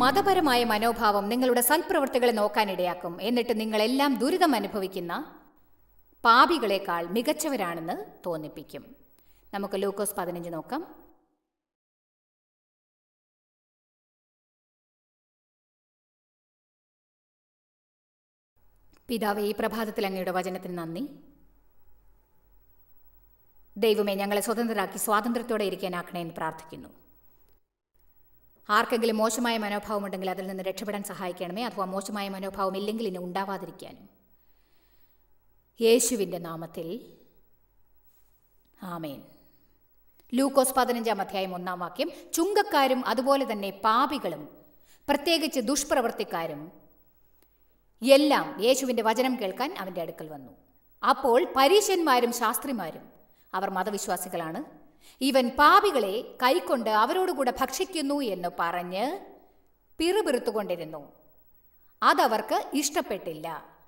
മതപരമായ മനോഭാവം നിങ്ങളുടെ സൽപ്രവൃത്തികളെ നോക്കാനിടയാക്കും എന്നിട്ട് നിങ്ങളെല്ലാം ദുരിതം അനുഭവിക്കുന്ന പാപികളെക്കാൾ മികച്ചവരാണെന്ന് തോന്നിപ്പിക്കും. നമുക്ക് ലൂക്കോസ് പതിനഞ്ച് നോക്കാം. പിതാവെ ഈ പ്രഭാതത്തിൽ അങ്ങയുടെ വചനത്തിന് നന്ദി. ദൈവമേ ഞങ്ങളെ സ്വതന്ത്രരാക്കി സ്വാതന്ത്ര്യത്തോടെ ഇരിക്കാനാക്കണേ എന്ന് പ്രാർത്ഥിക്കുന്നു. ആർക്കെങ്കിലും മോശമായ മനോഭാവം ഉണ്ടെങ്കിൽ അതിൽ നിന്ന് രക്ഷപ്പെടാൻ സഹായിക്കണമേ. അഥവാ മോശമായ മനോഭാവം ഇല്ലെങ്കിൽ ഇനി ഉണ്ടാവാതിരിക്കാനും. യേശുവിന്റെ നാമത്തിൽ. ആമേൻ. ലൂക്കോസ് പതിനഞ്ചാം അധ്യായം ഒന്നാം വാക്യം. ചുങ്കക്കാരും അതുപോലെ തന്നെ പാപികളും പ്രത്യേകിച്ച് ദുഷ്പ്രവർത്തിക്കാരും എല്ലാം യേശുവിന്റെ വചനം കേൾക്കാൻ അവന്റെ അടുക്കൽ വന്നു. അപ്പോൾ പരീശന്മാരും ശാസ്ത്രിമാരും അവർ മതവിശ്വാസികളാണ് ഇവൻ പാപികളെ കൈക്കൊണ്ട് അവരോടുകൂടെ ഭക്ഷിക്കുന്നു എന്ന് പറഞ്ഞ് പിറുപിറുത്തുകൊണ്ടിരുന്നു. അതവർക്ക് ഇഷ്ടപ്പെട്ടില്ല.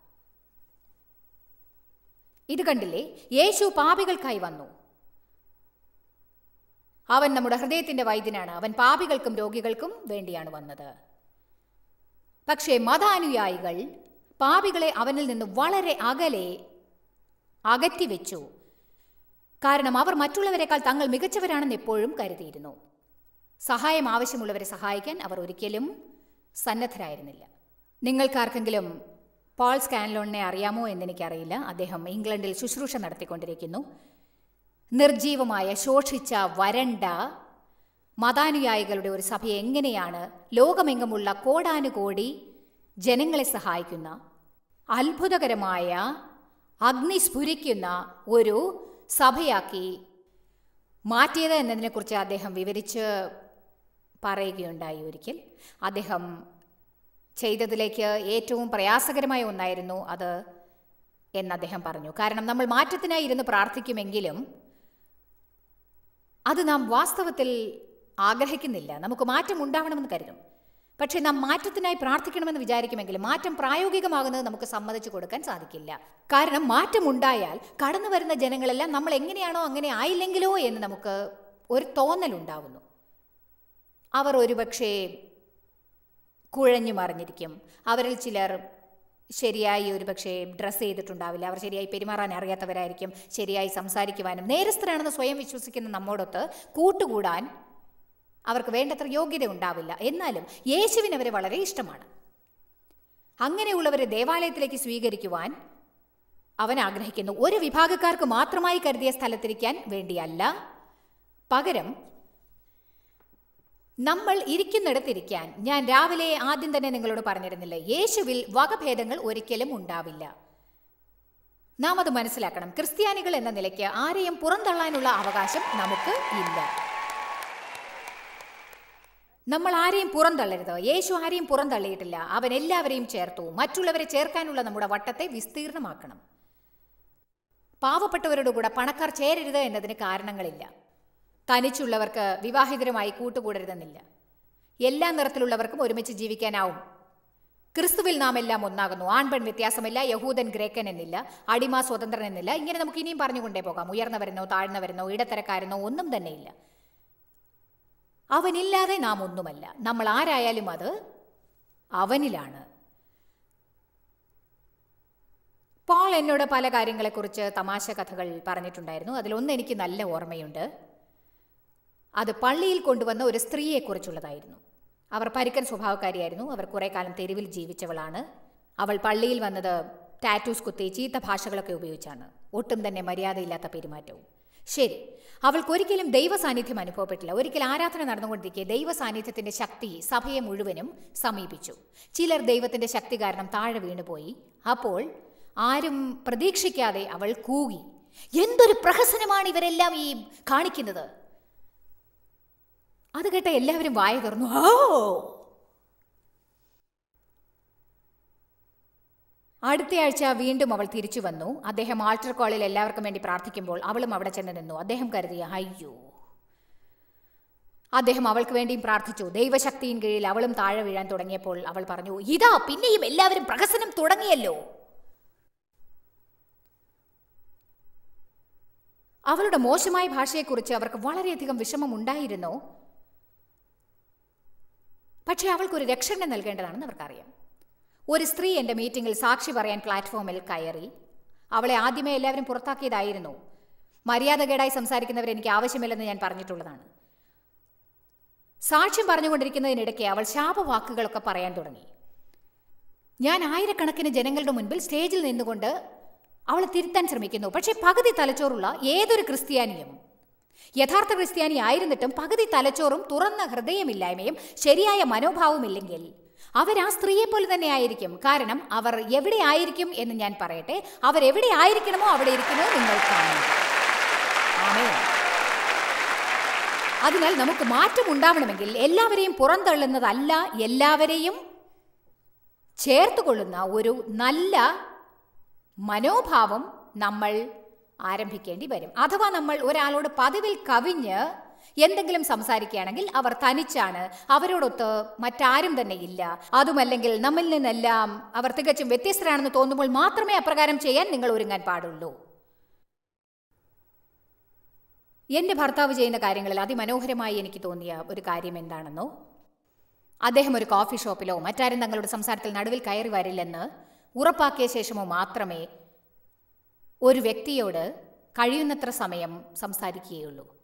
ഇത് കണ്ടില്ലേ? യേശു പാപികൾക്കായി വന്നു. അവൻ നമ്മുടെ ഹൃദയത്തിന്റെ വൈദ്യനാണ്. അവൻ പാപികൾക്കും രോഗികൾക്കും വേണ്ടിയാണ് വന്നത്. പക്ഷേ മതാനുയായികൾ പാപികളെ അവനിൽ നിന്ന് വളരെ അകലെ അകറ്റിവെച്ചു കാരണം അവർ മറ്റുള്ളവരെക്കാൾ തങ്ങൾ മികച്ചവരാണെന്ന് എപ്പോഴും കരുതിയിരുന്നു. സഹായം ആവശ്യമുള്ളവരെ സഹായിക്കാൻ അവർ ഒരിക്കലും സന്നദ്ധരായിരുന്നില്ല. നിങ്ങൾക്കാർക്കെങ്കിലും പോൾ സ്കാൻലോണിനെ അറിയാമോ എന്നെനിക്കറിയില്ല. അദ്ദേഹം ഇംഗ്ലണ്ടിൽ ശുശ്രൂഷ നടത്തിക്കൊണ്ടിരിക്കുന്നു. നിർജീവമായ ശോഷിച്ച വരണ്ട മതാനുയായികളുടെ ഒരു സഭയെ എങ്ങനെയാണ് ലോകമെങ്ങുമുള്ള കോടാനുകോടി ജനങ്ങളെ സഹായിക്കുന്ന അത്ഭുതകരമായ അഗ്നി സ്ഫുരിക്കുന്ന ഒരു സഭയാക്കി. മാറ്റിയത് എന്നതിനെക്കുറിച്ച് അദ്ദേഹം വിവരിച്ച് പറയുകയുണ്ടായി ഒരിക്കൽ. അദ്ദേഹം ചെയ്തതിലേക്ക് ഏറ്റവും പ്രയാസകരമായ ഒന്നായിരുന്നു അത് എന്ന് അദ്ദേഹം പറഞ്ഞു. കാരണം നമ്മൾ മാറ്റത്തിനായി ഇരുന്ന് പ്രാർത്ഥിക്കുമെങ്കിലും അത് നാം വാസ്തവത്തിൽ ആഗ്രഹിക്കുന്നില്ല. നമുക്ക് മാറ്റം ഉണ്ടാവണമെന്ന് കരുതും. പക്ഷേ നാം മാറ്റത്തിനായി പ്രാർത്ഥിക്കണമെന്ന് വിചാരിക്കുമെങ്കിൽ മാറ്റം പ്രായോഗികമാകുന്നത് നമുക്ക് സമ്മതിച്ചു കൊടുക്കാൻ സാധിക്കില്ല. കാരണം മാറ്റം ഉണ്ടായാൽ കടന്നു വരുന്ന ജനങ്ങളെല്ലാം നമ്മൾ എങ്ങനെയാണോ അങ്ങനെ ആയില്ലെങ്കിലോ എന്ന് നമുക്ക് ഒരു തോന്നലുണ്ടാവുന്നു അവർ ഒരുപക്ഷേ കുഴഞ്ഞു മറിഞ്ഞിരിക്കും. അവരിൽ ചിലർ ശരിയായി ഒരുപക്ഷെ ഡ്രസ്സ് ചെയ്തിട്ടുണ്ടാവില്ല. അവർ ശരിയായി പെരുമാറാൻ അറിയാത്തവരായിരിക്കും. ശരിയായി സംസാരിക്കുവാനും നേരസ്ഥരാണെന്ന് സ്വയം വിശ്വസിക്കുന്ന നമ്മോടൊത്ത് കൂട്ടുകൂടാൻ അവർക്ക് വേണ്ടത്ര യോഗ്യത ഉണ്ടാവില്ല. എന്നാലും യേശുവിന് അവരെ വളരെ ഇഷ്ടമാണ്. അങ്ങനെയുള്ളവരെ ദേവാലയത്തിലേക്ക് സ്വീകരിക്കുവാൻ അവൻ ആഗ്രഹിക്കുന്നു. ഒരു വിഭാഗക്കാർക്ക് മാത്രമായി കരുതിയ സ്ഥലത്തിരിക്കാൻ വേണ്ടിയല്ല. പകരം നമ്മൾ ഇരിക്കുന്നിടത്തിരിക്കാൻ ഞാൻ രാവിലെ ആദ്യം തന്നെ നിങ്ങളോട് പറഞ്ഞിരുന്നില്ല യേശുവിൽ വകഭേദങ്ങൾ ഒരിക്കലും ഉണ്ടാവില്ല. നാം അത് മനസ്സിലാക്കണം. ക്രിസ്ത്യാനികൾ എന്ന നിലയ്ക്ക് ആരെയും പുറന്തള്ളാനുള്ള അവകാശം നമുക്ക് ഇല്ല. നമ്മൾ ആരെയും പുറന്തള്ളരുത്. യേശു ആരെയും പുറന്തള്ളിയിട്ടില്ല. അവൻ എല്ലാവരെയും ചേർത്തു. മറ്റുള്ളവരെ ചേർക്കാനുള്ള നമ്മുടെ വട്ടത്തെ വിസ്തീർണമാക്കണം. പാവപ്പെട്ടവരുടെ കൂടെ പണക്കാർ ചേരരുത് എന്നതിന് കാരണങ്ങളില്ല. തനിച്ചുള്ളവർക്ക് വിവാഹിതരുമായി കൂട്ടുകൂടരുതെന്നില്ല. എല്ലാ നിറത്തിലുള്ളവർക്കും ഒരുമിച്ച് ജീവിക്കാനാവും. ക്രിസ്തുവിൽ നാം എല്ലാം ഒന്നാകുന്നു. ആൺപെൺ വ്യത്യാസമില്ല യഹൂദൻ ഗ്രേക്കൻ എന്നില്ല അടിമ സ്വതന്ത്രൻ എന്നില്ല. ഇങ്ങനെ നമുക്ക് ഇനിയും പറഞ്ഞുകൊണ്ടേ പോകാം. ഉയർന്നവരെന്നോ താഴ്ന്നവരെന്നോ ഇടത്തരക്കാരെന്നോ ഒന്നും തന്നെയില്ല. അവനില്ലാതെ നാം ഒന്നുമല്ല. നമ്മൾ ആരായാലും അത് അവനിലാണ്. പോൾ എന്നോട് പല കാര്യങ്ങളെക്കുറിച്ച് തമാശ കഥകൾ പറഞ്ഞിട്ടുണ്ടായിരുന്നു. അതിലൊന്ന് എനിക്ക് നല്ല ഓർമ്മയുണ്ട്. അത് പള്ളിയിൽ കൊണ്ടുവന്ന ഒരു സ്ത്രീയെക്കുറിച്ചുള്ളതായിരുന്നു. അവർ പരുക്കൻ സ്വഭാവക്കാരിയായിരുന്നു. അവർ കുറെ കാലം തെരുവിൽ ജീവിച്ചവളാണ്. അവൾ പള്ളിയിൽ വന്നത് ടാറ്റൂസ് കുത്തി ചീത്ത ഭാഷകളൊക്കെ ഉപയോഗിച്ചാണ്. ഒട്ടും തന്നെ മര്യാദയില്ലാത്ത പെരുമാറ്റവും. ശരി. അവൾക്കൊരിക്കലും ദൈവ സാന്നിധ്യം അനുഭവപ്പെട്ടില്ല. ഒരിക്കൽ ആരാധന നടന്നുകൊണ്ടിരിക്കെ ദൈവ സാന്നിധ്യത്തിന്റെ ശക്തി സഭയെ മുഴുവനും സമീപിച്ചു. ചിലർ ദൈവത്തിന്റെ ശക്തി കാരണം താഴെ വീണുപോയി. അപ്പോൾ ആരും പ്രതീക്ഷിക്കാതെ അവൾ കൂകി എന്തൊരു പ്രഹസനമാണ് ഇവരെല്ലാം ഈ കാണിക്കുന്നത്? അത് കേട്ട എല്ലാവരും വായ തുറന്നു. ഓ അടുത്തയാഴ്ച വീണ്ടും അവൾ തിരിച്ചു വന്നു. അദ്ദേഹം ആൾട്ടർ കോളിൽ എല്ലാവർക്കും വേണ്ടി പ്രാർത്ഥിക്കുമ്പോൾ അവളും അവിടെ ചെന്ന് നിന്നു. അദ്ദേഹം കരുതിയ അയ്യോ. അദ്ദേഹം അവൾക്ക് വേണ്ടിയും പ്രാർത്ഥിച്ചു. ദൈവശക്തിயின் കീഴിൽ അവളും താഴെ വീഴാൻ തുടങ്ങിയപ്പോൾ അവൾ പറഞ്ഞു ഇതാ പിന്നെയും എല്ലാവരും പ്രഹസനം തുടങ്ങിയല്ലോ. അവളുടെ മോശമായ ഭാഷയെക്കുറിച്ച് അവർക്ക് വളരെയധികം വിഷമമുണ്ടായിരുന്നു പക്ഷേ അവൾക്കൊരു രക്ഷണം നൽകേണ്ടതാണെന്ന് അവർക്കറിയാം. ഒരു സ്ത്രീ എന്റെ മീറ്റിംഗിൽ സാക്ഷി പറയാൻ പ്ലാറ്റ്ഫോമിൽ കയറി. അവളെ ആദ്യമേ എല്ലാവരും പുറത്താക്കിയതായിരുന്നു. മര്യാദകേടായി സംസാരിക്കുന്നവർ എനിക്ക് ആവശ്യമില്ലെന്ന് ഞാൻ പറഞ്ഞിട്ടുള്ളതാണ്. സാക്ഷ്യം പറഞ്ഞുകൊണ്ടിരിക്കുന്നതിനിടയ്ക്ക് അവൾ ശാപവാക്കുകളൊക്കെ പറയാൻ തുടങ്ങി. ഞാൻ ആയിരക്കണക്കിന് ജനങ്ങളുടെ മുൻപിൽ സ്റ്റേജിൽ നിന്നുകൊണ്ട് അവളെ തിരുത്താൻ ശ്രമിക്കുന്നു. പക്ഷേ പകുതി തലച്ചോറുള്ള ഏതൊരു ക്രിസ്ത്യാനിയും യഥാർത്ഥ ക്രിസ്ത്യാനി ആയിരുന്നിട്ടും പകുതി തലച്ചോറും തുറന്ന ഹൃദയമില്ലായ്മയും ശരിയായ മനോഭാവമില്ലെങ്കിൽ അവർ ആ സ്ത്രീയെ പോലെ തന്നെ ആയിരിക്കും. കാരണം അവർ എവിടെ ആയിരിക്കും എന്ന് ഞാൻ പറയട്ടെ. അവർ എവിടെ ആയിരിക്കണമോ അവിടെ ഇരിക്കുന്നത് നിങ്ങൾ കാണും അതിനാൽ നമുക്ക് മാറ്റം ഉണ്ടാവണമെങ്കിൽ എല്ലാവരെയും പുറന്തള്ളുന്നതല്ല എല്ലാവരെയും ചേർത്തുകൊള്ളുന്ന ഒരു നല്ല മനോഭാവം നമ്മൾ ആരംഭിക്കേണ്ടി വരും. അഥവാ നമ്മൾ ഒരാളോട് പതിവിൽ കവിഞ്ഞ് എന്തെങ്കിലും സംസാരിക്കുകയാണെങ്കിൽ അവർ തനിച്ചാണ്. അവരോടൊത്ത് മറ്റാരും തന്നെ ഇല്ല. അതുമല്ലെങ്കിൽ നമ്മിൽ നിന്നെല്ലാം അവർ തികച്ചും വ്യത്യസ്തരാണെന്ന് തോന്നുമ്പോൾ മാത്രമേ അപ്രകാരം ചെയ്യാൻ നിങ്ങൾ ഒരുങ്ങാൻ പാടുള്ളൂ. എന്റെ ഭർത്താവ് ചെയ്യുന്ന കാര്യങ്ങളിൽ അതിമനോഹരമായി എനിക്ക് തോന്നിയ ഒരു കാര്യം എന്താണെന്നോ? അദ്ദേഹം ഒരു കോഫി ഷോപ്പിലോ മറ്റാരും തങ്ങളുടെ സംസാരത്തിൽ നടുവിൽ കയറി വരില്ലെന്ന് ഉറപ്പാക്കിയ ശേഷമോ മാത്രമേ ഒരു വ്യക്തിയോട് കഴിയുന്നത്ര സമയം സംസാരിക്കുകയുള്ളൂ.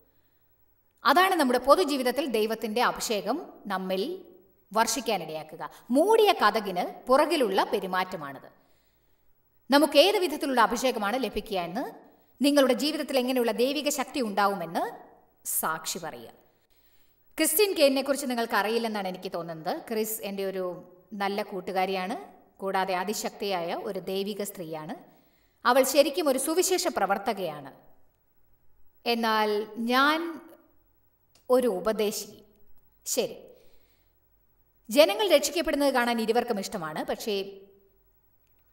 അതാണ് നമ്മുടെ പൊതുജീവിതത്തിൽ ദൈവത്തിന്റെ അഭിഷേകം നമ്മിൽ വർഷിക്കാനിടയാക്കുക. മൂടിയ കഥകിന് പുറകിലുള്ള പെരുമാറ്റമാണിത്. നമുക്ക് ഏത് വിധത്തിലുള്ള അഭിഷേകമാണ് ലഭിക്കുക എന്ന് നിങ്ങളുടെ ജീവിതത്തിൽ എങ്ങനെയുള്ള ദൈവിക ശക്തി ഉണ്ടാവുമെന്ന് സാക്ഷി പറയുക. ക്രിസ്ത്യൻ കെയിനെ കുറിച്ച് നിങ്ങൾക്ക് അറിയില്ലെന്നാണ് എനിക്ക് തോന്നുന്നത്. ക്രിസ് എന്റെ ഒരു നല്ല കൂട്ടുകാരിയാണ് കൂടാതെ അതിശക്തിയായ ഒരു ദൈവിക സ്ത്രീയാണ്. അവൾ ശരിക്കും ഒരു സുവിശേഷ പ്രവർത്തകയാണ്. എന്നാൽ ഞാൻ ഒരു ഉപദേശി. ശരി. ജനങ്ങൾ രക്ഷിക്കപ്പെടുന്നത് കാണാൻ ഇരുവർക്കും ഇഷ്ടമാണ്. പക്ഷേ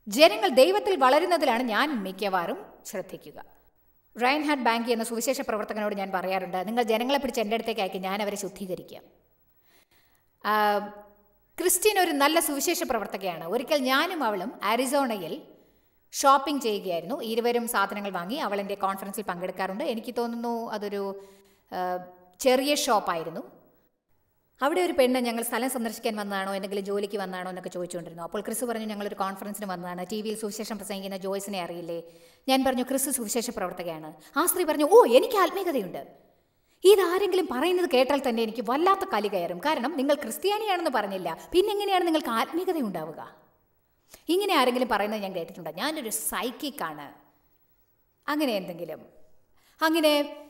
ജനങ്ങൾ ദൈവത്തിൽ വളരുന്നതിലാണ് ഞാൻ മിക്കവാറും ശ്രദ്ധിക്കുക. റൈൻഹാർഡ് ബാങ്കി എന്ന സുവിശേഷ പ്രവർത്തകനോട് ഞാൻ പറയാറുണ്ട് നിങ്ങൾ ജനങ്ങളെ പിടിച്ച് എന്റെ അടുത്തേക്ക് അയക്കി ഞാൻ അവരെ ശുദ്ധീകരിക്കാം. ആ, ക്രിസ്ത്യൻ ഒരു നല്ല സുവിശേഷ പ്രവർത്തകയാണ്. ഒരിക്കൽ ഞാനും അവളും ആരിസോണയിൽ ഷോപ്പിംഗ് ചെയ്യുകയായിരുന്നു. ഇരുവരും സാധനങ്ങൾ വാങ്ങി അവൾ എന്റെ കോൺഫറൻസിൽ പങ്കെടുക്കാറുണ്ട്. എനിക്ക് തോന്നുന്നു അതൊരു ചെറിയ ഷോപ്പായിരുന്നു. അവിടെ ഒരു പെണ്ണ് ഞങ്ങൾ സ്ഥലം സന്ദർശിക്കാൻ വന്നതാണോ എന്തെങ്കിലും ജോലിക്ക് വന്നതാണോ എന്നൊക്കെ ചോദിച്ചുകൊണ്ടിരുന്നു. അപ്പോൾ ക്രിസ് പറഞ്ഞു ഞങ്ങളൊരു കോൺഫറൻസിന് വന്നതാണ്. ടി വിയിൽ സുവിശേഷം പ്രസംഗിക്കുന്ന ജോയ്സിനെ അറിയില്ലേ? ഞാൻ പറഞ്ഞു ക്രിസ് സുവിശേഷ പ്രവർത്തകയാണ്. ആ സ്ത്രീ പറഞ്ഞു ഓ എനിക്ക് ആത്മീയതയുണ്ട്. ഇതാരെങ്കിലും പറയുന്നത് കേട്ടാൽ തന്നെ എനിക്ക് വല്ലാത്ത കലി കയറും. കാരണം നിങ്ങൾ ക്രിസ്ത്യാനിയാണെന്ന് പറഞ്ഞില്ല. പിന്നെ എങ്ങനെയാണ് നിങ്ങൾക്ക് ആത്മീയത ഉണ്ടാവുക ഇങ്ങനെ ആരെങ്കിലും പറയുന്നത് ഞാൻ കേട്ടിട്ടുണ്ട്? ഞാനൊരു സൈക്കിക്കാണ്. അങ്ങനെ എന്തെങ്കിലും. അങ്ങനെ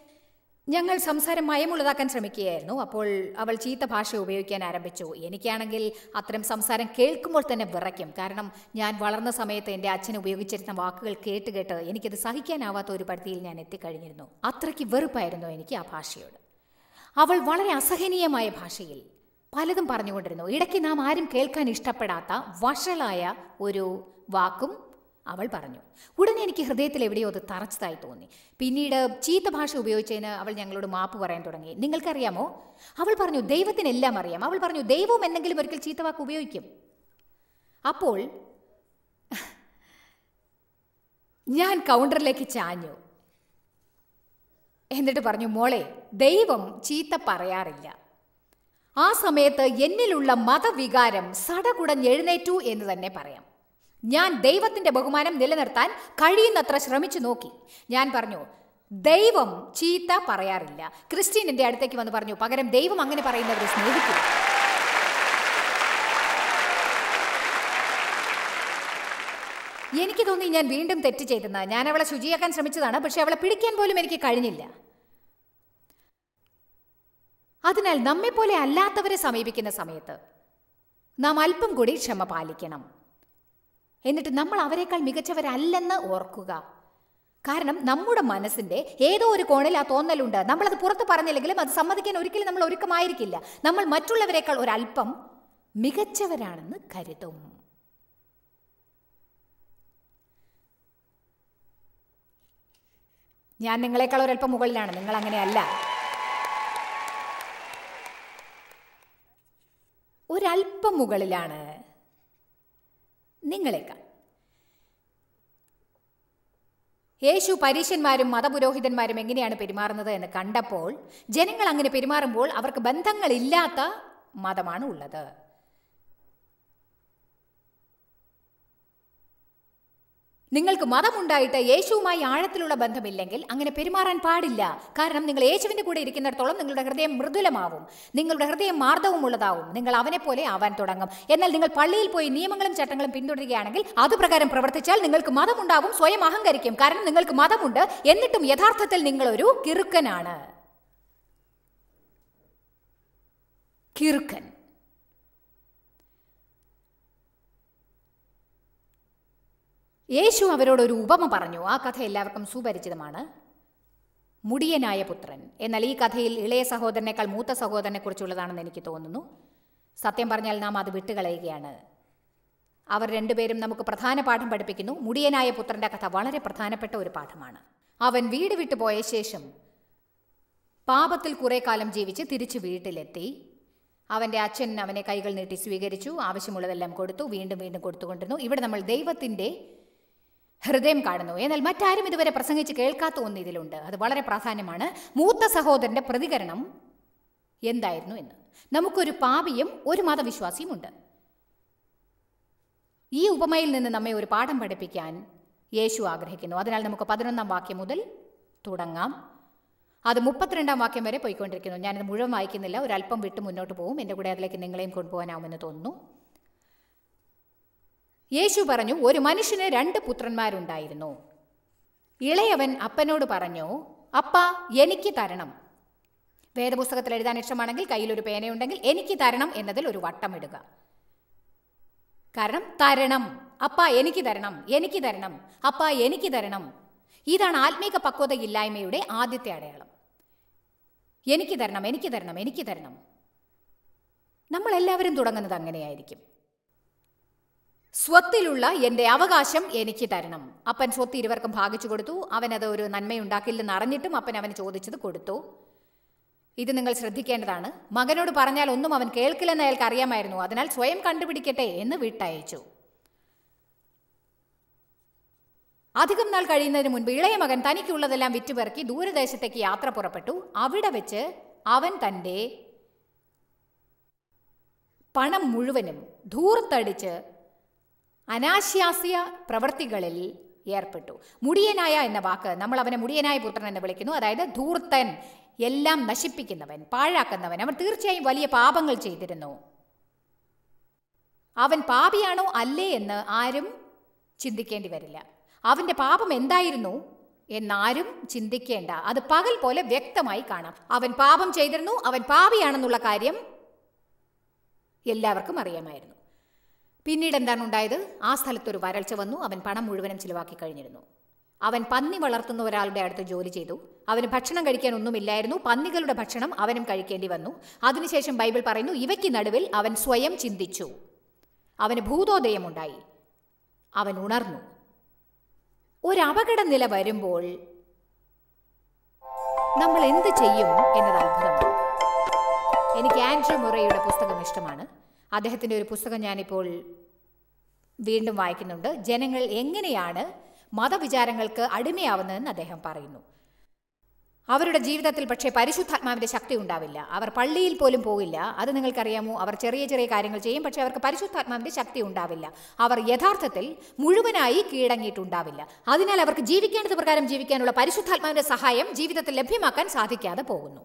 ഞങ്ങൾ സംസാരം മയമുള്ളതാക്കാൻ ശ്രമിക്കുകയായിരുന്നു. അപ്പോൾ അവൾ ചീത്ത ഭാഷ ഉപയോഗിക്കാൻ ആരംഭിച്ചു. എനിക്കാണെങ്കിൽ അത്തരം സംസാരം കേൾക്കുമ്പോൾ തന്നെ വിറയ്ക്കും. കാരണം ഞാൻ വളർന്ന സമയത്ത് എന്റെ അച്ഛൻ ഉപയോഗിച്ചിരുന്ന വാക്കുകൾ കേട്ട് കേട്ട് എനിക്കത് സഹിക്കാനാവാത്ത ഒരു പരിധിയിൽ ഞാൻ എത്തിക്കഴിഞ്ഞിരുന്നു. അത്രയ്ക്ക് വെറുപ്പായിരുന്നു എനിക്ക് ആ ഭാഷയോട്. അവൾ വളരെ അസഹനീയമായ ഭാഷയിൽ പലതും പറഞ്ഞുകൊണ്ടിരുന്നു. ഇടയ്ക്ക് നാം ആരും കേൾക്കാൻ ഇഷ്ടപ്പെടാത്ത വഷളായ ഒരു വാക്കും അവൾ പറഞ്ഞു ഉടനെ എനിക്ക് ഹൃദയത്തിൽ എവിടെയോ അത് തറച്ചതായി തോന്നി. പിന്നീട് ചീത്ത ഭാഷ ഉപയോഗിച്ചതിന് അവൾ ഞങ്ങളോട് മാപ്പ് പറയാൻ തുടങ്ങി. നിങ്ങൾക്കറിയാമോ? അവൾ പറഞ്ഞു ദൈവത്തിനെല്ലാം അറിയാം. അവൾ പറഞ്ഞു ദൈവവും എന്തെങ്കിലും ഒരിക്കൽ ചീത്ത വാക്ക് ഉപയോഗിക്കും. അപ്പോൾ ഞാൻ കൗണ്ടറിലേക്ക് ചാഞ്ഞു. എന്നിട്ട് പറഞ്ഞു മോളെ ദൈവം ചീത്ത പറയാറില്ല. ആ സമയത്ത് എന്നിലുള്ള മതവികാരം സടകുടഞ്ഞെഴുന്നേറ്റു എന്ന് തന്നെ പറയാം. ഞാൻ ദൈവത്തിന്റെ ബഹുമാനം നിലനിർത്താൻ കഴിയുന്നത്ര ശ്രമിച്ചു നോക്കി. ഞാൻ പറഞ്ഞു ദൈവം ചീത്ത പറയാറില്ല. ക്രിസ്ത്യൻ എന്റെ അടുത്തേക്ക് വന്ന് പറഞ്ഞു പകരം ദൈവം അങ്ങനെ പറയുന്നവരെ സ്നേഹിക്കും. എനിക്ക് തോന്നി ഞാൻ വീണ്ടും തെറ്റ് ചെയ്തെന്ന്. ഞാൻ അവളെ ശുചിയാക്കാൻ ശ്രമിച്ചതാണ് പക്ഷെ അവളെ പിടിക്കാൻ പോലും എനിക്ക് കഴിഞ്ഞില്ല. അതിനാൽ നമ്മെപ്പോലെ അല്ലാത്തവരെ സമീപിക്കുന്ന സമയത്ത് നാം അല്പം കൂടി ക്ഷമ പാലിക്കണം. എന്നിട്ട് നമ്മൾ അവരെക്കാൾ മികച്ചവരല്ലെന്ന് ഓർക്കുക. കാരണം നമ്മുടെ മനസ്സിന്റെ ഏതോ ഒരു കോണിൽ ആ തോന്നലുണ്ട്. നമ്മളത് പുറത്ത് പറഞ്ഞില്ലെങ്കിലും അത് സമ്മതിക്കാൻ ഒരിക്കലും നമ്മൾ ഒരുക്കമായിരിക്കില്ല. നമ്മൾ മറ്റുള്ളവരെക്കാൾ ഒരല്പം മികച്ചവരാണെന്ന് കരുതും. ഞാൻ നിങ്ങളെക്കാൾ ഒരല്പം മുകളിലാണ്. നിങ്ങൾ അങ്ങനെയല്ല. ഒരല്പം മുകളിലാണ്. നിങ്ങളെക്കാൾ. യേശു പരീശന്മാരും മതപുരോഹിതന്മാരും എങ്ങനെയാണ് പെരുമാറുന്നത് എന്ന് കണ്ടപ്പോൾ ജനങ്ങൾ അങ്ങനെ പെരുമാറുമ്പോൾ അവർക്ക് ബന്ധങ്ങളില്ലാത്ത മതമാണ് ഉള്ളത്. നിങ്ങൾക്ക് മതമുണ്ടായിട്ട് യേശുവുമായി ആഴത്തിലുള്ള ബന്ധമില്ലെങ്കിൽ അങ്ങനെ പെരുമാറാൻ പാടില്ല. കാരണം നിങ്ങൾ യേശുവിന്റെ കൂടെ ഇരിക്കുന്നിടത്തോളം നിങ്ങളുടെ ഹൃദയം മൃദുലമാവും. നിങ്ങളുടെ ഹൃദയം മാർദ്ദവമുള്ളതാവും നിങ്ങൾ അവനെ പോലെ ആവാൻ തുടങ്ങും. എന്നാൽ നിങ്ങൾ പള്ളിയിൽ പോയി നിയമങ്ങളും ചട്ടങ്ങളും പിന്തുടരുകയാണെങ്കിൽ അതുപ്രകാരം പ്രവർത്തിച്ചാൽ നിങ്ങൾക്ക് മതമുണ്ടാവും സ്വയം അഹങ്കരിക്കും. കാരണം നിങ്ങൾക്ക് മതമുണ്ട്. എന്നിട്ടും യഥാർത്ഥത്തിൽ നിങ്ങളൊരു കിറുക്കനാണ്. കിറുക്കൻ. യേശു അവരോട് ഒരു ഉപമ പറഞ്ഞു. ആ കഥ എല്ലാവർക്കും സുപരിചിതമാണ്. മുടിയനായ പുത്രൻ. എന്നാൽ ഈ കഥയിൽ ഇളയ സഹോദരനേക്കാൾ മൂത്ത സഹോദരനെ കുറിച്ചുള്ളതാണെന്ന് എനിക്ക് തോന്നുന്നു. സത്യം പറഞ്ഞാൽ നാം അത് വിട്ടുകളയുകയാണ്. അവർ രണ്ടുപേരും നമുക്ക് പ്രധാന പാഠം പഠിപ്പിക്കുന്നു. മുടിയനായ പുത്രന്റെ കഥ വളരെ പ്രധാനപ്പെട്ട ഒരു പാഠമാണ്. അവൻ വീട് വിട്ടു പോയ ശേഷം പാപത്തിൽ കുറെ കാലം ജീവിച്ച് തിരിച്ചു വീട്ടിലെത്തി. അവന്റെ അച്ഛൻ അവനെ കൈകൾ നീട്ടി സ്വീകരിച്ചു. ആവശ്യമുള്ളതെല്ലാം കൊടുത്തു. വീണ്ടും വീണ്ടും കൊടുത്തുകൊണ്ടിരുന്നു. ഇവിടെ നമ്മൾ ദൈവത്തിന്റെ ഹൃദയം കാണുന്നു. എന്നാൽ മറ്റാരും ഇതുവരെ പ്രസംഗിച്ച് കേൾക്കാത്ത ഒന്ന് ഇതിലുണ്ട്. അത് വളരെ പ്രാധാന്യമാണ്. മൂത്ത സഹോദരന്റെ പ്രതികരണം എന്തായിരുന്നു എന്ന്. നമുക്കൊരു പാപിയും ഒരു മതവിശ്വാസിയും ഉണ്ട്. ഈ ഉപമയിൽ നിന്ന് നമ്മെ ഒരു പാഠം പഠിപ്പിക്കാൻ യേശു ആഗ്രഹിക്കുന്നു. അതിനാൽ നമുക്ക് പതിനൊന്നാം വാക്യം മുതൽ തുടങ്ങാം. അത് മുപ്പത്തിരണ്ടാം വാക്യം വരെ പോയിക്കൊണ്ടിരിക്കുന്നു. ഞാനത് മുഴുവൻ വായിക്കുന്നില്ല. ഒരല്പം വിട്ട് മുന്നോട്ട് പോകും എന്റെ കൂടെ അതിലേക്ക് നിങ്ങളെയും കൊണ്ടുപോകാനാവുമെന്ന് തോന്നുന്നു. യേശു പറഞ്ഞു ഒരു മനുഷ്യന് രണ്ട് പുത്രന്മാരുണ്ടായിരുന്നു. ഇളയവൻ അപ്പനോട് പറഞ്ഞു അപ്പ എനിക്ക് തരണം. വേദപുസ്തകത്തിൽ എഴുതാൻ ഇഷ്ടമാണെങ്കിൽ കയ്യിലൊരു പേനയുണ്ടെങ്കിൽ എനിക്ക് തരണം എന്നതിൽ ഒരു വട്ടം ഇടുക. കാരണം തരണം. അപ്പ എനിക്ക് തരണം. എനിക്ക് തരണം. അപ്പ എനിക്ക് തരണം. ഇതാണ് ആത്മീക പക്വതയില്ലായ്മയുടെ ആദ്യത്തെ അടയാളം. എനിക്ക് തരണം എനിക്ക് തരണം എനിക്ക് തരണം. നമ്മളെല്ലാവരും തുടങ്ങുന്നത് അങ്ങനെയായിരിക്കും. സ്വത്തിലുള്ള എന്റെ അവകാശം എനിക്ക് തരണം. അപ്പൻ സ്വത്ത് ഇരുവർക്കും ഭാഗിച്ചു കൊടുത്തു. അവനത് ഒരു നന്മയുണ്ടാക്കില്ലെന്ന് അറിഞ്ഞിട്ടും അപ്പൻ അവന് ചോദിച്ചത് കൊടുത്തു. ഇത് നിങ്ങൾ ശ്രദ്ധിക്കേണ്ടതാണ്. മകനോട് പറഞ്ഞാൽ ഒന്നും അവൻ കേൾക്കില്ലെന്ന് അയാൾക്ക് അറിയാമായിരുന്നു. അതിനാൽ സ്വയം കണ്ടുപിടിക്കട്ടെ എന്ന് വിട്ടയച്ചു. അധികം നാൾ കഴിയുന്നതിന് മുൻപ് ഇളയ മകൻ തനിക്കുള്ളതെല്ലാം വിറ്റുപെറുക്കി ദൂരദേശത്തേക്ക് യാത്ര പുറപ്പെട്ടു. അവിടെ വെച്ച് അവൻ തന്റെ പണം മുഴുവനും ധൂർത്തടിച്ച് അനാശാസ്യ പ്രവൃത്തികളിൽ ഏർപ്പെട്ടു. മുടിയനായ എന്ന വാക്ക് നമ്മൾ അവനെ മുടിയനായ പുത്രൻ എന്ന് വിളിക്കുന്നു. അതായത് ധൂർത്തൻ എല്ലാം നശിപ്പിക്കുന്നവൻ പാഴാക്കുന്നവൻ. അവൻ തീർച്ചയായും വലിയ പാപങ്ങൾ ചെയ്തിരുന്നു. അവൻ പാപിയാണോ അല്ലേ എന്ന് ആരും ചിന്തിക്കേണ്ടി വരില്ല. അവന്റെ പാപം എന്തായിരുന്നു എന്നാരും ചിന്തിക്കേണ്ട. അത് പകൽ പോലെ വ്യക്തമായി കാണാം. അവൻ പാപം ചെയ്തിരുന്നു അവൻ പാപിയാണെന്നുള്ള കാര്യം എല്ലാവർക്കും അറിയാമായിരുന്നു. പിന്നീട് എന്താണ് ഉണ്ടായത് ആ സ്ഥലത്തൊരു വരൾച്ച വന്നു. അവൻ പണം മുഴുവനും ചിലവാക്കി കഴിഞ്ഞിരുന്നു. അവൻ പന്നി വളർത്തുന്ന ഒരാളുടെ അടുത്ത് ജോലി ചെയ്തു. അവന് ഭക്ഷണം കഴിക്കാൻ ഒന്നുമില്ലായിരുന്നു. പന്നികളുടെ ഭക്ഷണം അവനും കഴിക്കേണ്ടി വന്നു. അതിനുശേഷം ബൈബിൾ പറയുന്നു ഇവയ്ക്ക് നടുവിൽ അവൻ സ്വയം ചിന്തിച്ചു. അവന് ഭൂതോദയമുണ്ടായി. അവൻ ഉണർന്നു. ഒരു നില വരുമ്പോൾ നമ്മൾ എന്ത് ചെയ്യും? എന്നത് അത്ഭുതമാണ്. എനിക്ക് ആൻഡ്രൂ മുറയുടെ പുസ്തകം ഇഷ്ടമാണ്. അദ്ദേഹത്തിന്റെ ഒരു പുസ്തകം ഞാനിപ്പോൾ വീണ്ടും വായിക്കുന്നുണ്ട്. ജനങ്ങൾ എങ്ങനെയാണ് മതവിചാരങ്ങൾക്ക് അടിമയാവുന്നതെന്ന് അദ്ദേഹം പറയുന്നു. അവരുടെ ജീവിതത്തിൽ പക്ഷേ പരിശുദ്ധാത്മാവിന്റെ ശക്തി ഉണ്ടാവില്ല. അവർ പള്ളിയിൽ പോലും പോകില്ല. അത് നിങ്ങൾക്കറിയാമോ? അവർ ചെറിയ ചെറിയ കാര്യങ്ങൾ ചെയ്യും പക്ഷേ അവർക്ക് പരിശുദ്ധാത്മാവിന്റെ ശക്തി ഉണ്ടാവില്ല. അവർ യഥാർത്ഥത്തിൽ മുഴുവനായി കീഴടങ്ങിയിട്ടുണ്ടാവില്ല. അതിനാൽ അവർക്ക് ജീവിക്കേണ്ടത് പ്രകാരം ജീവിക്കാനുള്ള പരിശുദ്ധാത്മാവിന്റെ സഹായം ജീവിതത്തിൽ ലഭ്യമാക്കാൻ സാധിക്കാതെ പോകുന്നു.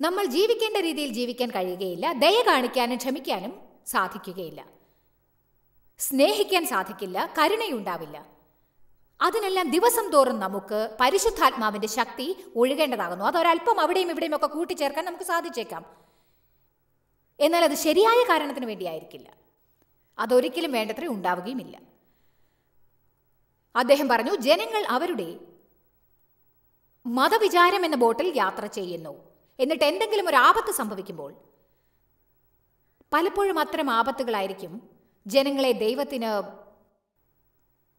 നമ്മൾ ജീവിക്കേണ്ട രീതിയിൽ ജീവിക്കാൻ കഴിയുകയില്ല ദയ കാണിക്കാനും ക്ഷമിക്കാനും സാധിക്കുകയില്ല. സ്നേഹിക്കാൻ സാധിക്കില്ല കരുണയുണ്ടാവില്ല. അതിനെല്ലാം ദിവസം തോറും നമുക്ക് പരിശുദ്ധാത്മാവിന്റെ ശക്തി ഒഴുകേണ്ടതാകുന്നു. അതൊരല്പം അവിടെയും ഇവിടെയും ഒക്കെ കൂട്ടിച്ചേർക്കാൻ നമുക്ക് സാധിച്ചേക്കാം. എന്നാൽ അത് ശരിയായ കാരണത്തിന് വേണ്ടിയായിരിക്കില്ല. അതൊരിക്കലും വേണ്ടത്ര ഉണ്ടാവുകയുമില്ല. അദ്ദേഹം പറഞ്ഞു ജനങ്ങൾ അവരുടെ മതവിചാരം എന്ന ബോട്ടിൽ യാത്ര ചെയ്യുന്നു. എന്നിട്ട് എന്തെങ്കിലും ഒരു ആപത്ത് സംഭവിക്കുമ്പോൾ പലപ്പോഴും അത്തരം ആപത്തുകളായിരിക്കും ജനങ്ങളെ ദൈവത്തിന്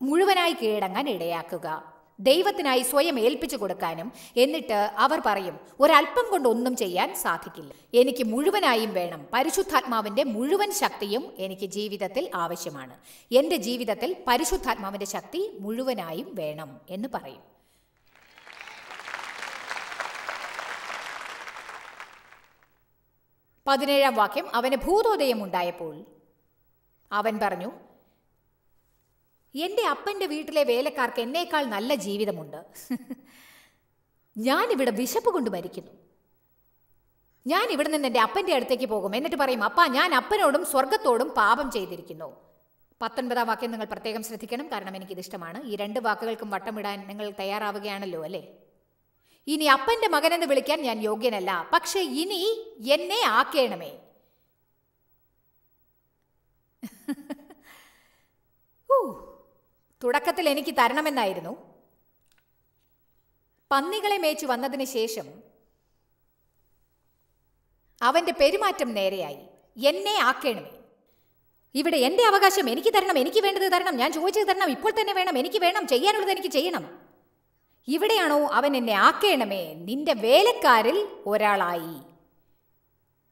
മുഴുവനായി കീഴടങ്ങാൻ ഇടയാക്കുക. ദൈവത്തിനായി സ്വയം ഏൽപ്പിച്ചു കൊടുക്കാനും എന്നിട്ട് അവർ പറയും ഒരല്പം കൊണ്ട് ഒന്നും ചെയ്യാൻ സാധിക്കില്ല. എനിക്ക് മുഴുവനായും വേണം. പരിശുദ്ധാത്മാവിന്റെ മുഴുവൻ ശക്തിയും എനിക്ക് ജീവിതത്തിൽ ആവശ്യമാണ്. എന്റെ ജീവിതത്തിൽ പരിശുദ്ധാത്മാവിന്റെ ശക്തി മുഴുവനായും വേണം എന്ന് പറയും. പതിനേഴാം വാക്യം അവന് ഭൂതോദയം ഉണ്ടായപ്പോൾ അവൻ പറഞ്ഞു എന്റെ അപ്പന്റെ വീട്ടിലെ വേലക്കാർക്ക് എന്നേക്കാൾ നല്ല ജീവിതമുണ്ട്. ഞാനിവിടെ വിശപ്പ് കൊണ്ട് മരിക്കുന്നു. ഞാൻ ഇവിടെ നിന്ന് എന്റെ അപ്പന്റെ അടുത്തേക്ക് പോകും. എന്നിട്ട് പറയും അപ്പാ ഞാൻ അപ്പനോടും സ്വർഗത്തോടും പാപം ചെയ്തിരിക്കുന്നു. പത്തൊൻപതാം വാക്യം നിങ്ങൾ പ്രത്യേകം ശ്രദ്ധിക്കണം. കാരണം എനിക്കിത് ഇഷ്ടമാണ്. ഈ രണ്ട് വാക്കുകൾക്കും വട്ടമിടാൻ നിങ്ങൾ തയ്യാറാവുകയാണല്ലോ അല്ലേ? ഇനി അപ്പന്റെ മകനെന്ന് വിളിക്കാൻ ഞാൻ യോഗ്യനല്ല. പക്ഷെ ഇനി എന്നെ ആക്കേണമേ. തുടക്കത്തിൽ എനിക്ക് തരണമെന്നായിരുന്നു. പന്നികളെ മേച്ചു വന്നതിന് ശേഷം അവന്റെ പെരുമാറ്റം നേരെയായി. എന്നെ ആക്കേണമേ. ഇവിടെ എന്റെ അവകാശം എനിക്ക് തരണം എനിക്ക് വേണ്ടത് തരണം ഞാൻ ചോദിച്ചത് തരണം ഇപ്പോൾ തന്നെ വേണം എനിക്ക് വേണം ചെയ്യാനുള്ളത് എനിക്ക് ചെയ്യണം. ഇവിടെയാണോ അവൻ എന്നെ ആക്കേണമേ? നിന്റെ വേലക്കാരിൽ ഒരാളായി.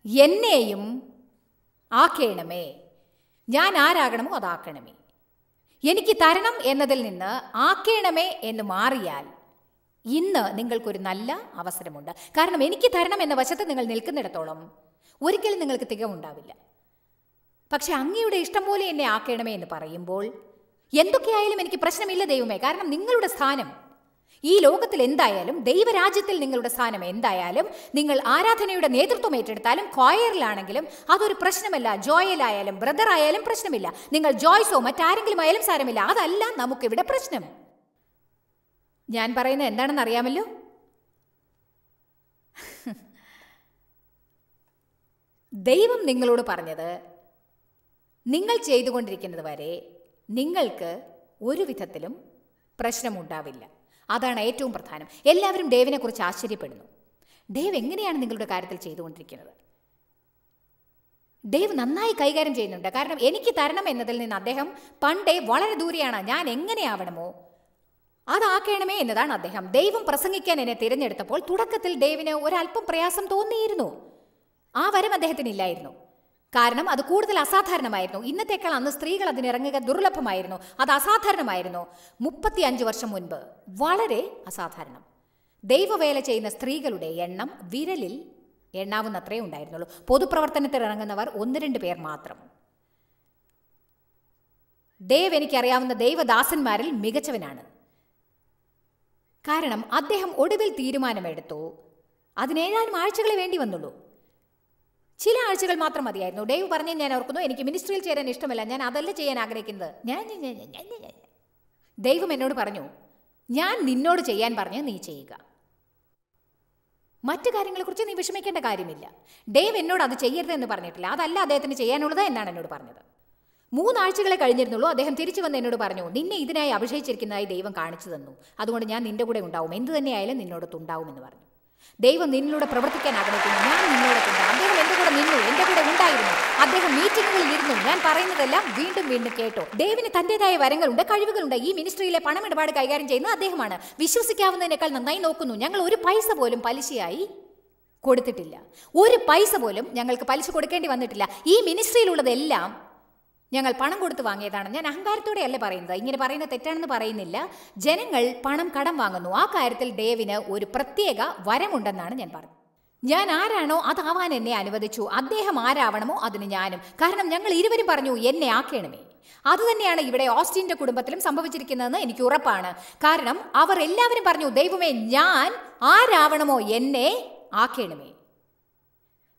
എന്നെയും ആക്കേണമേ. ഞാൻ ആരാകണമോ അതാക്കണമേ എനിക്ക് തരണം എന്നതിൽ നിന്ന് ആക്കേണമേ എന്ന് മാറിയാൽ ഇന്ന് നിങ്ങൾക്കൊരു നല്ല അവസരമുണ്ട്. കാരണം എനിക്ക് തരണം എന്ന വശത്ത് നിങ്ങൾ നിൽക്കുന്നിടത്തോളം ഒരിക്കലും നിങ്ങൾക്ക് തികവുണ്ടാവില്ല പക്ഷെ അങ്ങയുടെ ഇഷ്ടം പോലെ എന്നെ ആക്കേണമേ എന്ന് പറയുമ്പോൾ എന്തൊക്കെയായാലും എനിക്ക് പ്രശ്നമില്ല ദൈവമേ. കാരണം നിങ്ങളുടെ സ്ഥാനം ഈ ലോകത്തിൽ എന്തായാലും ദൈവരാജ്യത്തിൽ നിങ്ങളുടെ സ്ഥാനം എന്തായാലും നിങ്ങൾ ആരാധനയുടെ നേതൃത്വം ഏറ്റെടുത്താലും കോയറിലാണെങ്കിലും അതൊരു പ്രശ്നമല്ല. ജോയലായാലും ബ്രദർ ആയാലും പ്രശ്നമില്ല. നിങ്ങൾ ജോയ്സോ മറ്റാരെങ്കിലും ആയാലും സാരമില്ല. അതല്ല നമുക്കിവിടെ പ്രശ്നം. ഞാൻ പറയുന്നത് എന്താണെന്ന് അറിയാമല്ലോ? ദൈവം നിങ്ങളോട് പറഞ്ഞത് നിങ്ങൾ ചെയ്തുകൊണ്ടിരിക്കുന്നത് വരെ നിങ്ങൾക്ക് ഒരു വിധത്തിലും പ്രശ്നമുണ്ടാവില്ല. അതാണ് ഏറ്റവും പ്രധാനം. എല്ലാവരും ഡേവിനെക്കുറിച്ച് ആശ്ചര്യപ്പെടുന്നു. ഡേവ് എങ്ങനെയാണ് നിങ്ങളുടെ കാര്യത്തിൽ ചെയ്തുകൊണ്ടിരിക്കുന്നത്? ഡേവ് നന്നായി കൈകാര്യം ചെയ്യുന്നുണ്ട്. കാരണം എനിക്ക് തരണം എന്നതിൽ നിന്ന് അദ്ദേഹം പണ്ടേ വളരെ ദൂരെയാണ്. ഞാൻ എങ്ങനെയാവണമോ അതാക്കണമേ എന്നതാണ് അദ്ദേഹം. ദൈവം പ്രസംഗിക്കാൻ എന്നെ തിരഞ്ഞെടുത്തപ്പോൾ തുടക്കത്തിൽ ഡേവിന് ഒരല്പം പ്രയാസം തോന്നിയിരുന്നു. ആ വരം അദ്ദേഹത്തിന് ഇല്ലായിരുന്നു. കാരണം അത് കൂടുതൽ അസാധാരണമായിരുന്നു. ഇന്നത്തേക്കാൾ അന്ന് സ്ത്രീകൾ അതിനിറങ്ങുക ദുർലഭമായിരുന്നു. അത് അസാധാരണമായിരുന്നു. മുപ്പത്തി അഞ്ച് വർഷം മുൻപ്. വളരെ അസാധാരണം. ദൈവവേല ചെയ്യുന്ന സ്ത്രീകളുടെ എണ്ണം വിരലിൽ എണ്ണാവുന്നത്രേ ഉണ്ടായിരുന്നുള്ളൂ. പൊതുപ്രവർത്തനത്തിൽ ഇറങ്ങുന്നവർ ഒന്ന് രണ്ട് പേർ മാത്രം. ദേവ് എനിക്കറിയാവുന്ന ദൈവദാസന്മാരിൽ മികച്ചവനാണ്. കാരണം അദ്ദേഹം ഒടുവിൽ തീരുമാനമെടുത്തു. അതിനേഴാനും ആഴ്ചകളെ വേണ്ടി വന്നുള്ളൂ. ചില ആഴ്ചകൾ മാത്രം മതിയായിരുന്നു. ഡേവ് പറഞ്ഞു ഞാൻ ഓർക്കുന്നു എനിക്ക് മിനിസ്ട്രിയിൽ ചേരാൻ ഇഷ്ടമല്ല. ഞാൻ അതല്ല ചെയ്യാൻ ആഗ്രഹിക്കുന്നത്. ഞാൻ ദൈവം എന്നോട് പറഞ്ഞു ഞാൻ നിന്നോട് ചെയ്യാൻ പറഞ്ഞ് നീ ചെയ്യുക. മറ്റു കാര്യങ്ങളെക്കുറിച്ച് നീ വിഷമിക്കേണ്ട കാര്യമില്ല. ഡേവ് എന്നോട് അത് ചെയ്യരുത് എന്ന് പറഞ്ഞിട്ടില്ല. അതല്ല അദ്ദേഹത്തിന് ചെയ്യാനുള്ളത് എന്നാണ് എന്നോട് പറഞ്ഞത്. മൂന്നാഴ്ചകളെ കഴിഞ്ഞിരുന്നുള്ളൂ അദ്ദേഹം തിരിച്ചു വന്ന് എന്നോട് പറഞ്ഞു നിന്നെ ഇതിനായി അഭിഷേകിച്ചിരിക്കുന്നതായി ദൈവം കാണിച്ചു തന്നു. അതുകൊണ്ട് ഞാൻ നിന്റെ കൂടെ ഉണ്ടാവും. എന്ത് തന്നെയായാലും നിന്നോടൊത്തുണ്ടാവും എന്ന് പറഞ്ഞു. ദൈവം നിന്നിലൂടെ പ്രവർത്തിക്കാൻ ആഗ്രഹിക്കുന്നു. ഞാൻ നിന്നോടൊത്തുണ്ട് അദ്ദേഹം എന്റെ കൂടെ നിന്നു. എന്റെ കൂടെ ഉണ്ടായിരുന്നു. അദ്ദേഹം മീറ്റിങ്ങുകളിൽ ഇരുന്നു. ഞാൻ പറയുന്നതെല്ലാം വീണ്ടും വീണ്ടും കേട്ടോ. ദൈവിന് തന്റെതായ വരങ്ങളുണ്ട് കഴിവുകളുണ്ട്. ഈ മിനിസ്ട്രിയിലെ പണമിടപാട് കൈകാര്യം ചെയ്യുന്നത് അദ്ദേഹമാണ്. വിശ്വസിക്കാവുന്നതിനേക്കാൾ നന്നായി നോക്കുന്നു. ഞങ്ങൾ ഒരു പൈസ പോലും പലിശയായി കൊടുത്തിട്ടില്ല. ഒരു പൈസ പോലും ഞങ്ങൾക്ക് പലിശ കൊടുക്കേണ്ടി വന്നിട്ടില്ല. ഈ മിനിസ്ട്രിയിലുള്ളതെല്ലാം ഞങ്ങൾ പണം കൊടുത്ത് വാങ്ങിയതാണ്. ഞാൻ അഹങ്കാരത്തോടെയല്ല പറയുന്നത്. ഇങ്ങനെ പറയുന്നത് തെറ്റാണെന്ന് പറയുന്നില്ല. ജനങ്ങൾ പണം കടം വാങ്ങുന്നു. ആ കാര്യത്തിൽ ഡേവിന് ഒരു പ്രത്യേക വരമുണ്ടെന്നാണ് ഞാൻ പറഞ്ഞത്. ഞാൻ ആരാണോ അതാവാൻ എന്നെ അനുവദിച്ചു. അദ്ദേഹം ആരാവണമോ അതിന് ഞാനും. കാരണം ഞങ്ങൾ ഇരുവരും പറഞ്ഞു എന്നെ ആക്കേണമേ. അതുതന്നെയാണ് ഇവിടെ ഓസ്റ്റിന്റെ കുടുംബത്തിലും സംഭവിച്ചിരിക്കുന്നതെന്ന് എനിക്ക് ഉറപ്പാണ്. കാരണം അവർ എല്ലാവരും പറഞ്ഞു ദൈവമേ ഞാൻ ആരാവണമോ എന്നെ ആക്കേണമേ.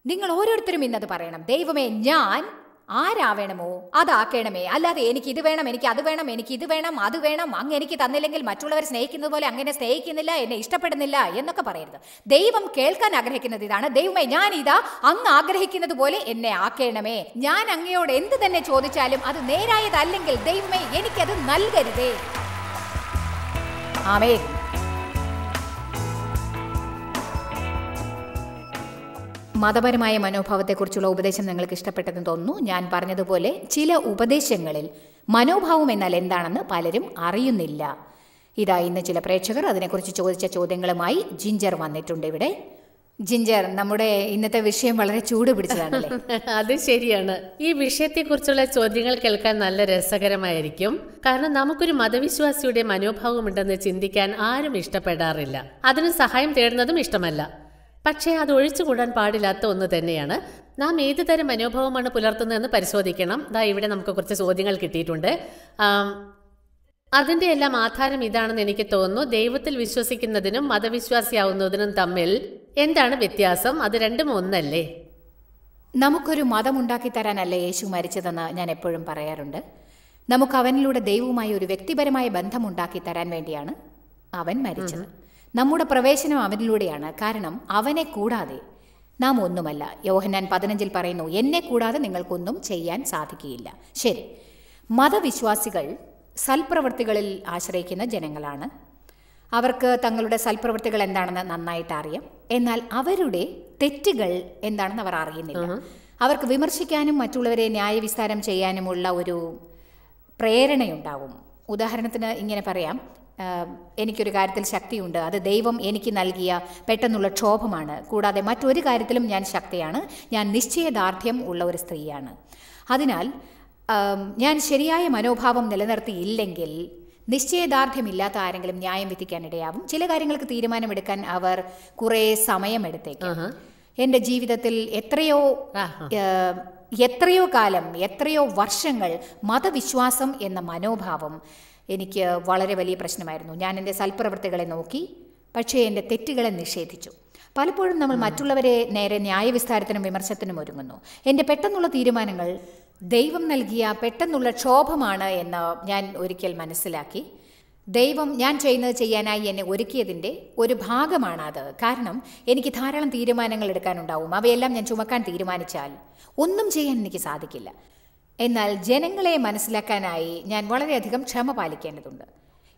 നിങ്ങൾ ഓരോരുത്തരും ഇന്നത് പറയണം. ദൈവമേ ഞാൻ ആരാവേണമോ അതാക്കണമേ. അല്ലാതെ എനിക്ക് ഇത് വേണം എനിക്ക് അത് വേണം എനിക്ക് ഇത് വേണം അത് വേണം അങ്ങ് എനിക്ക് തന്നില്ലെങ്കിൽ മറ്റുള്ളവർ സ്നേഹിക്കുന്നത് പോലെ അങ്ങനെ സ്നേഹിക്കുന്നില്ല എന്നെ ഇഷ്ടപ്പെടുന്നില്ല എന്നൊക്കെ പറയരുത്. ദൈവം കേൾക്കാൻ ആഗ്രഹിക്കുന്നത് ഇതാണ്. ദൈവമേ ഞാൻ ഇതാ അങ്ങ് ആഗ്രഹിക്കുന്നത് പോലെ എന്നെ ആക്കണമേ. ഞാൻ അങ്ങയോട് എന്ത് തന്നെ ചോദിച്ചാലും അത് നേരായതല്ലെങ്കിൽ ദൈവമേ എനിക്കത് നൽകരുതേ. ആമേ മതപരമായ മനോഭാവത്തെക്കുറിച്ചുള്ള ഉപദേശം നിങ്ങൾക്ക് ഇഷ്ടപ്പെട്ടെന്ന് തോന്നുന്നു. ഞാൻ പറഞ്ഞതുപോലെ ചില ഉപദേശങ്ങളിൽ മനോഭാവം എന്നാൽ എന്താണെന്ന് പലരും അറിയുന്നില്ല. ഇതാ ഇന്ന് ചില പ്രേക്ഷകർ അതിനെക്കുറിച്ച് ചോദിച്ച ചോദ്യങ്ങളുമായി ജിഞ്ചർ വന്നിട്ടുണ്ട് ഇവിടെ. ജിഞ്ചർ നമ്മുടെ ഇന്നത്തെ വിഷയം വളരെ ചൂട് പിടിച്ചതാണല്ലേ? അത് ശരിയാണ്. ഈ വിഷയത്തെക്കുറിച്ചുള്ള ചോദ്യങ്ങൾ കേൾക്കാൻ നല്ല രസകരമായിരിക്കും. കാരണം നമുക്കൊരു മതവിശ്വാസിയുടെ മനോഭാവമുണ്ടെന്ന് ചിന്തിക്കാൻ ആരും ഇഷ്ടപ്പെടാറില്ല. അതിന് സഹായം തേടുന്നതും ഇഷ്ടമല്ല. പക്ഷേ അത് ഒഴിച്ചുകൂടാൻ പാടില്ലാത്ത ഒന്ന് തന്നെയാണ്. നാം ഏത് തരം മനോഭാവമാണ് പുലർത്തുന്നതെന്ന് പരിശോധിക്കണം. ദാ ഇവിടെ നമുക്ക് കുറച്ച് ചോദ്യങ്ങൾ കിട്ടിയിട്ടുണ്ട്. അതിന്റെ എല്ലാം ആധാരം ഇതാണെന്ന് എനിക്ക് തോന്നുന്നു. ദൈവത്തിൽ വിശ്വസിക്കുന്നതിനും മതവിശ്വാസിയാവുന്നതിനും തമ്മിൽ എന്താണ് വ്യത്യാസം? അത് രണ്ടും ഒന്നല്ലേ? നമുക്കൊരു മതമുണ്ടാക്കി തരാനല്ലേ യേശു മരിച്ചതെന്ന് ഞാൻ എപ്പോഴും പറയാറുണ്ട്. നമുക്ക് അവനിലൂടെ ദൈവവുമായി ഒരു വ്യക്തിപരമായ ബന്ധം ഉണ്ടാക്കി തരാൻ വേണ്ടിയാണ് അവൻ മരിച്ചത്. നമ്മുടെ പ്രവേശനം അവനിലൂടെയാണ്. കാരണം അവനെ കൂടാതെ നാം ഒന്നുമല്ല. യോഹന്നാൻ പതിനഞ്ചിൽ പറയുന്നു എന്നെ കൂടാതെ നിങ്ങൾക്കൊന്നും ചെയ്യാൻ സാധിക്കുകയില്ല. ശരി. മതവിശ്വാസികൾ സൽപ്രവൃത്തികളിൽ ആശ്രയിക്കുന്ന ജനങ്ങളാണ്. അവർക്ക് തങ്ങളുടെ സൽപ്രവൃത്തികൾ എന്താണെന്ന് നന്നായിട്ട് അറിയാം. എന്നാൽ അവരുടെ തെറ്റുകൾ എന്താണെന്ന് അവർ അറിയുന്നില്ല. അവർക്ക് വിമർശിക്കാനും മറ്റുള്ളവരെ ന്യായവിസ്താരം ചെയ്യാനുമുള്ള ഒരു പ്രേരണയുണ്ടാവും. ഉദാഹരണത്തിന് ഇങ്ങനെ പറയാം എനിക്കൊരു കാര്യത്തിൽ ശക്തിയുണ്ട്. അത് ദൈവം എനിക്ക് നൽകിയ പെട്ടെന്നുള്ള ക്ഷോഭമാണ്. കൂടാതെ മറ്റൊരു കാര്യത്തിലും ഞാൻ ശക്തിയാണ്. ഞാൻ നിശ്ചയദാർഢ്യം ഉള്ള ഒരു സ്ത്രീയാണ്. അതിനാൽ ഞാൻ ശരിയായ മനോഭാവം നിലനിർത്തിയില്ലെങ്കിൽ നിശ്ചയദാർഢ്യമില്ലാത്ത ആരെങ്കിലും ന്യായം വിധിക്കാൻ ഇടയാവും. ചില കാര്യങ്ങൾക്ക് തീരുമാനമെടുക്കാൻ അവർ കുറേ സമയമെടുത്തേക്കും. എന്റെ ജീവിതത്തിൽ എത്രയോ എത്രയോ കാലം എത്രയോ വർഷങ്ങൾ മതവിശ്വാസം എന്ന മനോഭാവം എനിക്ക് വളരെ വലിയ പ്രശ്നമായിരുന്നു. ഞാൻ എന്റെ സൽപ്രവൃത്തികളെ നോക്കി പക്ഷേ എന്റെ തെറ്റുകളെ നിഷേധിച്ചു. പലപ്പോഴും നമ്മൾ മറ്റുള്ളവരെ നേരെ ന്യായവിസ്താരത്തിനും വിമർശത്തിനും ഒരുങ്ങുന്നു. എന്റെ പെട്ടെന്നുള്ള തീരുമാനങ്ങൾ ദൈവം നൽകിയ പെട്ടെന്നുള്ള ക്ഷോഭമാണ് എന്ന് ഞാൻ ഒരിക്കൽ മനസ്സിലാക്കി. ദൈവം ഞാൻ ചെയ്യുന്നത് ചെയ്യാനായി എന്നെ ഒരുക്കിയതിന്റെ ഒരു ഭാഗമാണ് അത് കാരണം എനിക്ക് ധാരാളം തീരുമാനങ്ങൾ എടുക്കാനുണ്ടാവും. അവയെല്ലാം ഞാൻ ചുമക്കാൻ തീരുമാനിച്ചാൽ ഒന്നും ചെയ്യാൻ എനിക്ക് സാധിക്കില്ല. എന്നാൽ ജനങ്ങളെ മനസ്സിലാക്കാനായി ഞാൻ വളരെയധികം ക്ഷമ പാലിക്കേണ്ടതുണ്ട്.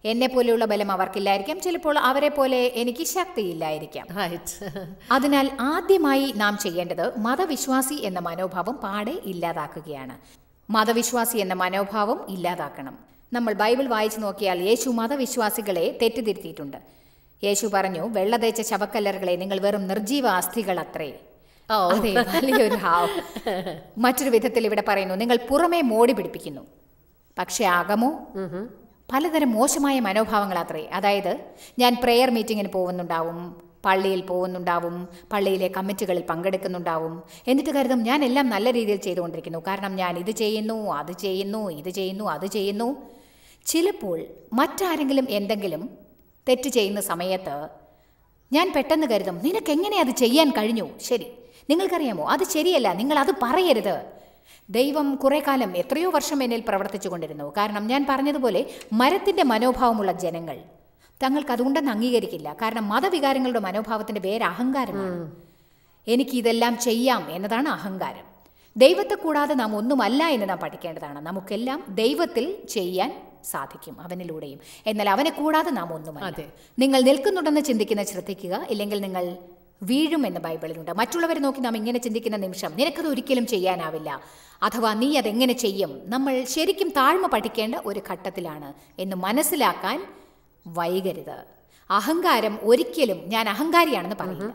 എന്നെ പോലെയുള്ള ബലം അവർക്കില്ലായിരിക്കാം. ചിലപ്പോൾ അവരെ പോലെ എനിക്ക് ശക്തിയില്ലായിരിക്കാം. അതിനാൽ ആദ്യമായി നാം ചെയ്യേണ്ടത് മതവിശ്വാസി എന്ന മനോഭാവം പാടെ ഇല്ലാതാക്കുകയാണ്. മതവിശ്വാസി എന്ന മനോഭാവം ഇല്ലാതാക്കണം. നമ്മൾ ബൈബിൾ വായിച്ചു നോക്കിയാൽ യേശു മതവിശ്വാസികളെ തെറ്റിദ്ധരുത്തിയിട്ടുണ്ട് യേശു പറഞ്ഞു വെള്ള തേച്ച ശവക്കല്ലറുകളെ നിങ്ങൾ വെറും നിർജീവ അസ്ഥികൾ അത്രേ. അതെ വലിയൊരു ഹാവ് മറ്റൊരു വിധത്തിൽ ഇവിടെ പറയുന്നു നിങ്ങൾ പുറമേ മോടി പിടിപ്പിക്കുന്നു. പക്ഷെ അകമോ? പലതരം മോശമായ മനോഭാവങ്ങളത്രേ. അതായത് ഞാൻ പ്രെയർ മീറ്റിങ്ങിന് പോകുന്നുണ്ടാവും പള്ളിയിൽ പോകുന്നുണ്ടാവും പള്ളിയിലെ കമ്മിറ്റികളിൽ പങ്കെടുക്കുന്നുണ്ടാവും. എന്നിട്ട് കരുതും ഞാൻ എല്ലാം നല്ല രീതിയിൽ ചെയ്തുകൊണ്ടിരിക്കുന്നു. കാരണം ഞാൻ ഇത് ചെയ്യുന്നു അത് ചെയ്യുന്നു ഇത് ചെയ്യുന്നു അത് ചെയ്യുന്നു. ചിലപ്പോൾ മറ്റാരെങ്കിലും എന്തെങ്കിലും തെറ്റ് ചെയ്യുന്ന സമയത്ത് ഞാൻ പെട്ടെന്ന് കരുതും നിനക്ക് എങ്ങനെ അത് ചെയ്യാൻ കഴിഞ്ഞു? ശരി. നിങ്ങൾക്കറിയാമോ? അത് ശരിയല്ല. നിങ്ങൾ അത് പറയരുത്. ദൈവം കുറെ കാലം എത്രയോ വർഷം എന്നിൽ പ്രവർത്തിച്ചു കൊണ്ടിരുന്നു കാരണം ഞാൻ പറഞ്ഞതുപോലെ മരത്തിന്റെ മനോഭാവമുള്ള ജനങ്ങൾ. തങ്ങൾക്ക് അതുകൊണ്ടെന്ന് അംഗീകരിക്കില്ല. കാരണം മതവികാരങ്ങളുടെ മനോഭാവത്തിന്റെ പേര് അഹങ്കാരമാണ്. എനിക്കിതെല്ലാം ചെയ്യാം എന്നതാണ് അഹങ്കാരം. ദൈവത്തെ കൂടാതെ നാം ഒന്നുമല്ല എന്ന് നാം പഠിക്കേണ്ടതാണ്. നമുക്കെല്ലാം ദൈവത്തിൽ ചെയ്യാൻ സാധിക്കും അവനിലൂടെയും. എന്നാൽ അവനെ കൂടാതെ നാം ഒന്നുമല്ല. നിങ്ങൾ നിൽക്കുന്നുണ്ടെന്ന് ചിന്തിക്കുന്ന ശ്രദ്ധിക്കുക. ഇല്ലെങ്കിൽ നിങ്ങൾ വീഴുമെന്ന് ബൈബിളിലുണ്ട്. മറ്റുള്ളവരെ നോക്കി നാം ഇങ്ങനെ ചിന്തിക്കുന്ന നിമിഷം നിനക്കത് ഒരിക്കലും ചെയ്യാനാവില്ല. അഥവാ നീ അതെങ്ങനെ ചെയ്യും? നമ്മൾ ശരിക്കും താഴ്മ പഠിക്കേണ്ട ഒരു ഘട്ടത്തിലാണ് എന്ന് മനസ്സിലാക്കാൻ വൈകരുത്. അഹങ്കാരം ഒരിക്കലും ഞാൻ അഹങ്കാരിയാണെന്ന് പറയില്ല.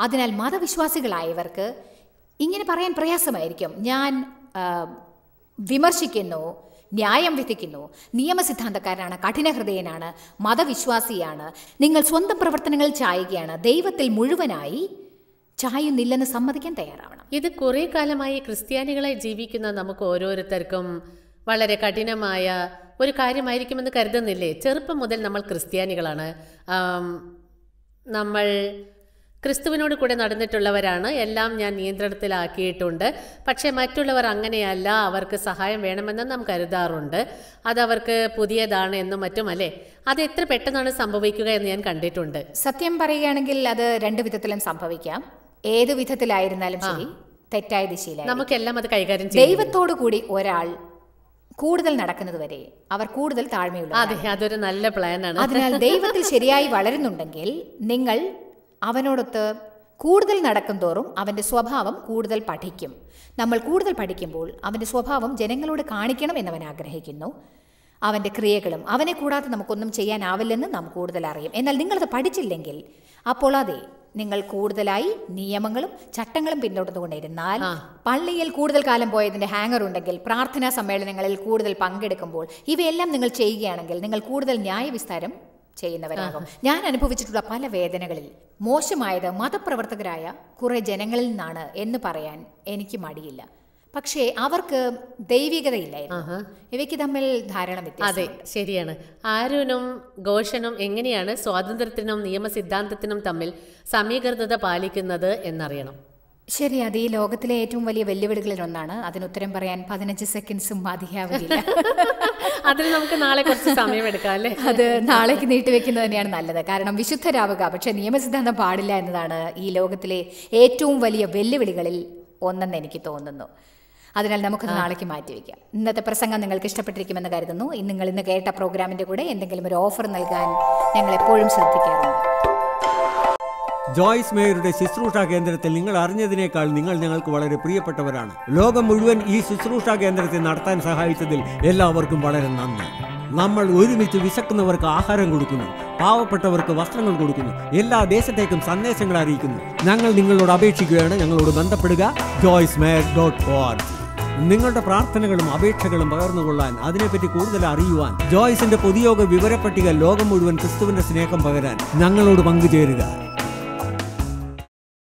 അതിനാൽ മതവിശ്വാസികളായവർക്ക് ഇങ്ങനെ പറയാൻ പ്രയാസമായിരിക്കും. ഞാൻ വിമർശിക്കുന്നു ന്യായം വിധിക്കുന്നു. നിയമസിദ്ധാന്തക്കാരനാണ് കഠിനഹൃദയനാണ് മതവിശ്വാസിയാണ്. നിങ്ങൾ സ്വന്തം പ്രവർത്തനങ്ങൾ ചായുകയാണ്. ദൈവത്തിൽ മുഴുവനായി ചായുന്നില്ലെന്ന് സമ്മതിക്കാൻ തയ്യാറാവണം. ഇത് കുറേ കാലമായി ക്രിസ്ത്യാനികളെ ജീവിക്കുന്ന നമുക്ക് ഓരോരുത്തർക്കും വളരെ കഠിനമായ ഒരു കാര്യമായിരിക്കുമെന്ന് കരുതുന്നില്ലേ? ചെറുപ്പം മുതൽ നമ്മൾ ക്രിസ്ത്യാനികളാണ്. നമ്മൾ ക്രിസ്തുവിനോട് കൂടെ നടന്നിട്ടുള്ളവരാണ്. എല്ലാം ഞാൻ നിയന്ത്രണത്തിലാക്കിയിട്ടുണ്ട്. പക്ഷേ മറ്റുള്ളവർ അങ്ങനെയല്ല. അവർക്ക് സഹായം വേണമെന്ന് നാം കരുതാറുണ്ട്. അതവർക്ക് പുതിയതാണ് എന്നും മറ്റും അല്ലേ? അത് എത്ര പെട്ടെന്നാണ് സംഭവിക്കുക എന്ന് ഞാൻ കണ്ടിട്ടുണ്ട്. സത്യം പറയുകയാണെങ്കിൽ അത് രണ്ട് വിധത്തിലും സംഭവിക്കാം. ഏത് വിധത്തിലായിരുന്നാലും ശരി തെറ്റായ ദിശയിൽ നമുക്കെല്ലാം അത് കൈകാര്യം ചെയ്യും ദൈവത്തോടു കൂടി ഒരാൾ കൂടുതൽ നടക്കുന്നത് വരെ അവർ കൂടുതൽ താഴ്മയുള്ള അതെ അതൊരു നല്ല പ്ലാനാണ് അതിനാൽ ദൈവത്തിൽ ശരിയായി വളരുന്നുണ്ടെങ്കിൽ നിങ്ങൾ അവനോടൊത്ത് കൂടുതൽ നടക്കും തോറും അവന്റെ സ്വഭാവം കൂടുതൽ പഠിക്കും. നമ്മൾ കൂടുതൽ പഠിക്കുമ്പോൾ അവന്റെ സ്വഭാവം ജനങ്ങളോട് കാണിക്കണം എന്നവൻ ആഗ്രഹിക്കുന്നു. അവന്റെ ക്രിയകളും അവനെ കൂടാതെ നമുക്കൊന്നും ചെയ്യാനാവില്ലെന്ന് നാം കൂടുതൽ അറിയും. എന്നാൽ നിങ്ങളത് പഠിച്ചില്ലെങ്കിൽ അപ്പോൾ അതെ നിങ്ങൾ കൂടുതലായി നിയമങ്ങളും ചട്ടങ്ങളും പിന്തുടർന്നുകൊണ്ടിരുന്നാൽ പള്ളിയിൽ കൂടുതൽ കാലം പോയതിന്റെ ഹാങ്ങർ ഉണ്ടെങ്കിൽ പ്രാർത്ഥനാ സമ്മേളനങ്ങളിൽ കൂടുതൽ പങ്കെടുക്കുമ്പോൾ ഇവയെല്ലാം നിങ്ങൾ ചെയ്യുകയാണെങ്കിൽ നിങ്ങൾ കൂടുതൽ ന്യായവിസ്താരം ചെയ്യുന്നവരാകും. ഞാൻ അനുഭവിച്ചിട്ടുള്ള പല വേദനകളിൽ മോശമായത് മതപ്രവർത്തകരായ കുറെ ജനങ്ങളിൽ നിന്നാണ് എന്ന് പറയാൻ എനിക്ക് മടിയില്ല. പക്ഷേ അവർക്ക് ദൈവികതയില്ലായിരുന്നു. ഇവയ്ക്ക് തമ്മിൽ ധാരണ വ്യത്യാസം അതെ ശരിയാണ്. ആരുനും ഘോഷനും എങ്ങനെയാണ് സ്വാതന്ത്ര്യത്തിനും നിയമസിദ്ധാന്തത്തിനും തമ്മിൽ സമീകൃതത പാലിക്കുന്നത് എന്നറിയണം. ശരി അത് ഈ ലോകത്തിലെ ഏറ്റവും വലിയ വെല്ലുവിളികളിൽ ഒന്നാണ് അതിന് ഉത്തരം പറയാൻ പതിനഞ്ച് സെക്കൻഡ്സും മതിയാവില്ല അതിന് നമുക്ക് നാളെ കുറച്ച് സമയം എടുക്കാം അല്ലേ? അത് നാളേക്ക് നീട്ടിവെക്കുന്നത് തന്നെയാണ് നല്ലത്. കാരണം വിശുദ്ധരാവുക പക്ഷെ നിയമസിദ്ധാന്തം പാടില്ല എന്നതാണ് ഈ ലോകത്തിലെ ഏറ്റവും വലിയ വെല്ലുവിളികളിൽ ഒന്നെന്ന് എനിക്ക് തോന്നുന്നു. അതിനാൽ നമുക്ക് നാളേക്ക് മാറ്റിവെക്കാം ഇന്നത്തെ പ്രസംഗം നിങ്ങൾക്ക് ഇഷ്ടപ്പെട്ടിരിക്കുമെന്ന് കരുതുന്നു. ഇന്ന് നിങ്ങൾ ഇന്ന് കേട്ട പ്രോഗ്രാമിന്റെ കൂടെ എന്തെങ്കിലും ഒരു ഓഫർ നൽകാൻ ഞങ്ങൾ എപ്പോഴും ശ്രദ്ധിക്കാറുണ്ട്. ജോയ്സ് മേയറുടെ ശുശ്രൂഷ കേന്ദ്രത്തിൽ നിങ്ങൾ അറിഞ്ഞതിനേക്കാൾ നിങ്ങൾ ഞങ്ങൾക്ക് വളരെ പ്രിയപ്പെട്ടവരാണ്. ലോകം മുഴുവൻ ഈ ശുശ്രൂഷ കേന്ദ്രത്തെ നടത്താൻ സഹായിച്ചതിൽ എല്ലാവർക്കും വളരെ നന്ദി. നമ്മൾ ഒരുമിച്ച് വിശക്കുന്നവർക്ക് ആഹാരം കൊടുക്കുന്നു പാവപ്പെട്ടവർക്ക് വസ്ത്രങ്ങൾ കൊടുക്കുന്നു എല്ലാ ദേശത്തേക്കും സന്ദേശങ്ങൾ അറിയിക്കുന്നു. ഞങ്ങൾ നിങ്ങളോട് അപേക്ഷിക്കുകയാണ് ഞങ്ങളോട് ബന്ധപ്പെടുക ജോയ്സ് മേയർ ഡോട്ട് ഓർ നിങ്ങളുടെ പ്രാർത്ഥനകളും അപേക്ഷകളും പകർന്നുകൊള്ളാൻ അതിനെപ്പറ്റി കൂടുതൽ അറിയുവാൻ ജോയ്സിന്റെ പൊതുയോഗ വിവരപ്പട്ടിക ലോകം മുഴുവൻ ക്രിസ്തുവിന്റെ സ്നേഹം പകരാൻ ഞങ്ങളോട് പങ്കുചേരുക.